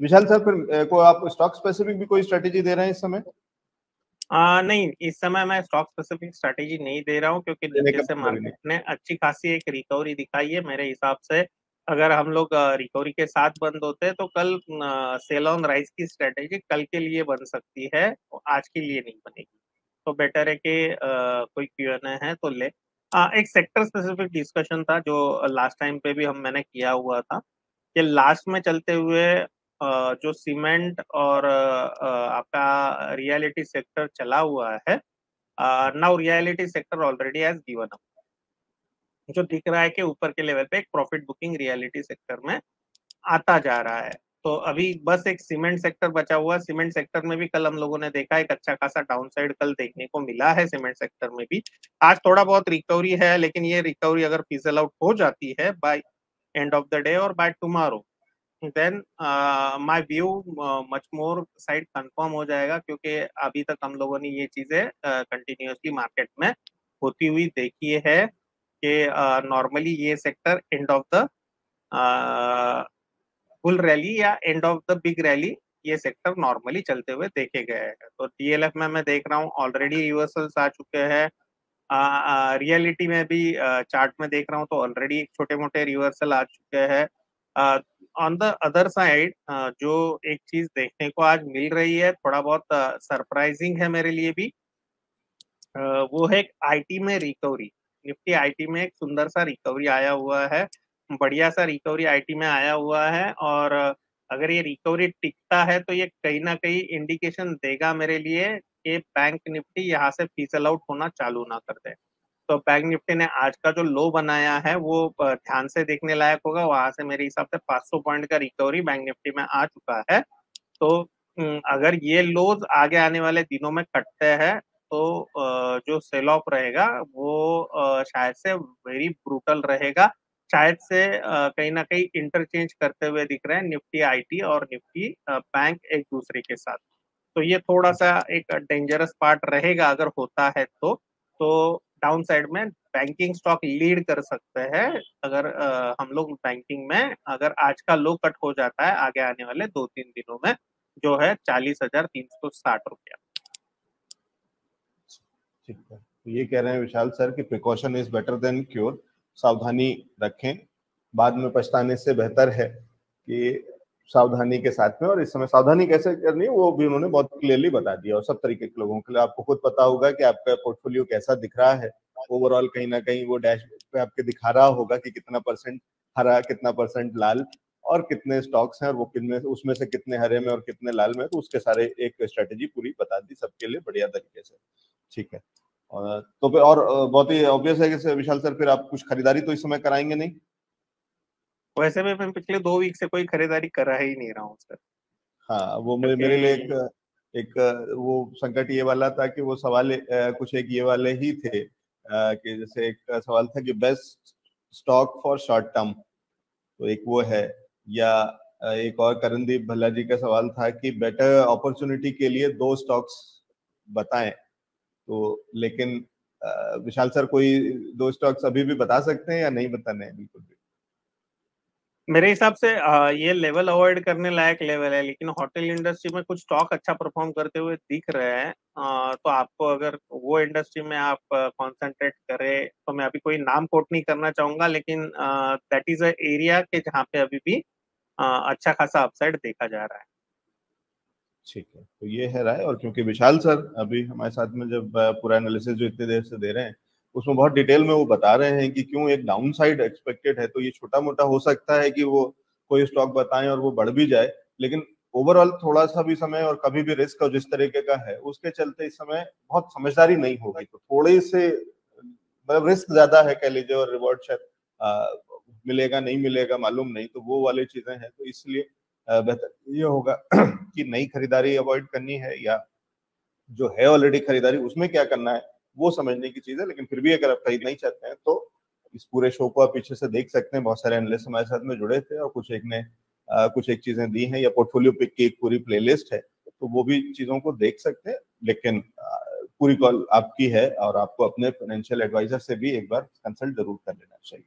विशाल sir फिर को आप स्टॉक स्पेसिफिक भी कोई स्ट्रेटेजी दे रहे हैं इस समय? आ, नहीं इस समय मैं स्टॉक स्पेसिफिक स्ट्रेटेजी नहीं दे रहा हूँ क्योंकि नीचे से मार्केट ने अच्छी खासी एक रिकवरी दिखाई है मेरे हिसाब से। अगर हम लोग रिकवरी के साथ बंद होते हैं तो कल सेल ऑन राइस की स्ट्रेटेजी कल के लिए बन सकती है आज के लिए नहीं बनेगी। तो बेटर है कि कोई क्यू एन है तो ले। आ, एक सेक्टर स्पेसिफिक डिस्कशन था जो लास्ट टाइम पे भी हम मैंने किया हुआ था कि लास्ट में चलते हुए जो सीमेंट और आपका रियलिटी सेक्टर चला हुआ है now realty sector already has given up जो दिख रहा है कि ऊपर के लेवल पे एक प्रॉफिट बुकिंग रियलिटी सेक्टर में आता जा रहा है। तो अभी बस एक सीमेंट सेक्टर बचा हुआ, सीमेंट सेक्टर में भी कल हम लोगों ने देखा, एक अच्छा खासा डाउन साइड कल देखने को मिला है सीमेंट सेक्टर में भी। आज थोड़ा बहुत रिकवरी है, लेकिन ये रिकवरी अगर फिजल आउट हो जाती है by end of the day और by tomorrow then my view much more side confirm हो जाएगा क्योंकि अभी तक हम लोगों ने ये चीज़ें कंटिन्यूसली मार्केट में होती हुई देखी है कि नॉर्मली uh, ये sector end of the full rally या end of the big rally ये सेक्टर नॉर्मली चलते हुए देखे गए हैं। तो डीएलएफ में मैं देख रहा हूँ ऑलरेडी रिवर्सल्स आ चुके हैं। रियलिटी में भी चार्ट में देख रहा हूँ तो ऑलरेडी छोटे मोटे रिवर्सल आ चुके हैं। ऑन द अदर साइड जो एक चीज़ देखने को आज मिल रही है, थोड़ा बहुत सरप्राइजिंग है मेरे लिए भी वो है आईटी में रिकवरी निफ्टी आईटी में एक सुंदर सा रिकवरी आया हुआ है, बढ़िया सा रिकवरी आईटी में आया हुआ है, और अगर ये रिकवरी टिकता है तो ये कहीं ना कहीं इंडिकेशन देगा मेरे लिए कि बैंक निफ्टी यहाँ से फीसल आउट होना चालू ना कर दे। तो बैंक निफ्टी ने आज का जो लो बनाया है, वो ध्यान से देखने लायक होगा। वहाँ से मेरे हिसाब से 500 पॉइंट का रिकवरी बैंक निफ्टी में आ चुका है। तो अगर ये लोज आगे आने वाले दिनों में कटते हैं तो जो सेल ऑफ़ रहेगा, वो शायद से वेरी ब्रूटल रहेगा। शायद से कहीं ना कहीं इंटरचेंज करते हुए दिख रहे हैं निफ्टी आईटी और निफ्टी बैंक एक दूसरे के साथ। तो ये थोड़ा सा एक डेंजरस पार्ट रहेगा अगर होता है तो। तो डाउन साइड में बैंकिंग स्टॉक लीड कर सकते हैं। अगर आ, हम लोग बैंकिंग में अगर आज का लो कट हो जाता है आगे आने वाले दो तीन दिनों में जो है चालीस हज़ार तीन सौ साठ रुपया। तो ये कह रहे हैं विशाल सर कि precaution is better than cure सावधानी रखें। बाद में पछताने से बेहतर है कि सावधानी के साथ में, और इस समय सावधानी कैसे करनी है वो भी उन्होंने बहुत क्लियरली बता दिया, और सब तरीके के लोगों के लिए आपको खुद पता होगा कि आपका पोर्टफोलियो कैसा दिख रहा है। ओवरऑल कहीं ना कहीं वो डैश पे आपके दिखा रहा होगा कि कितना परसेंट हरा, कितना परसेंट लाल, और कितने स्टॉक्स हैं, और वो कितने, उसमें से कितने हरे में और कितने लाल में तो उसके सारे एक स्ट्रेटेजी पूरी बता दी सबके लिए बढ़िया तरीके से। ठीक है। तो और बहुत ही ऑब्वियस है कि विशाल सर फिर आप कुछ खरीदारी तो इस समय कराएँगे नहीं? वैसे भी मैं पिछले दो वीक से कोई खरीदारी करा ही नहीं रहा हूँ सर हाँ वो मेरे मेरे लिए एक एक वो संकट ये वाला था कि वो सवाल कुछ एक ये वाले ही थे कि जैसे एक सवाल था कि best stock for short term तो एक वो है या एक और करणदीप भल्ला जी का सवाल था कि बेटर अपॉर्चुनिटी के लिए दो स्टॉक्स बताएँ तो लेकिन विशाल सर कोई दो स्टॉक्स अभी भी बता सकते हैं या नहीं बताने हैं? बिल्कुल भी। मेरे हिसाब से ये लेवल अवॉइड करने लायक लेवल है, लेकिन होटल इंडस्ट्री में कुछ स्टॉक अच्छा परफॉर्म करते हुए दिख रहे हैं। तो आपको अगर वो इंडस्ट्री में आप कंसंट्रेट करें तो मैं अभी कोई नाम कोट नहीं करना चाहूँगा, लेकिन दैट इज़ अ एरिया के जहाँ पे अभी भी अच्छा खासा अपसाइड देखा जा रहा है। ठीक है तो ये है राय, और क्योंकि विशाल सर अभी हमारे साथ में जब पूरा एनालिसिस जो इतनी देर से दे रहे हैं उसमें बहुत डिटेल में वो बता रहे हैं कि क्यों एक डाउन साइड एक्सपेक्टेड है तो ये छोटा मोटा हो सकता है कि वो कोई स्टॉक बताएँ और वो बढ़ भी जाए, लेकिन ओवरऑल थोड़ा सा भी समय और कभी भी रिस्क और जिस तरीके का है, उसके चलते इस समय बहुत समझदारी नहीं होगी तो थोड़े से मतलब रिस्क ज़्यादा है कह लीजिए और रिवॉर्ड शायद मिलेगा, नहीं मिलेगा, मालूम नहीं तो वो वाली चीज़ें हैं तो इसलिए बेहतर ये होगा कि नई खरीदारी अवॉइड करनी है या जो है ऑलरेडी खरीदारी, उसमें क्या करना है? वो समझने की चीज़ है लेकिन फिर भी अगर आप खरीदना ही चाहते हैं तो इस पूरे शो को आप पीछे से देख सकते हैं। बहुत सारे एनालिस्ट हमारे साथ में जुड़े थे और कुछ एक ने आ, कुछ एक चीज़ें दी हैं या पोर्टफोलियो पिक की एक पूरी प्लेलिस्ट है तो वो भी चीज़ों को देख सकते हैं। लेकिन पूरी कॉल आपकी है और आपको अपने फाइनेंशियल एडवाइजर से भी एक बार कंसल्ट ज़रूर कर लेना चाहिए।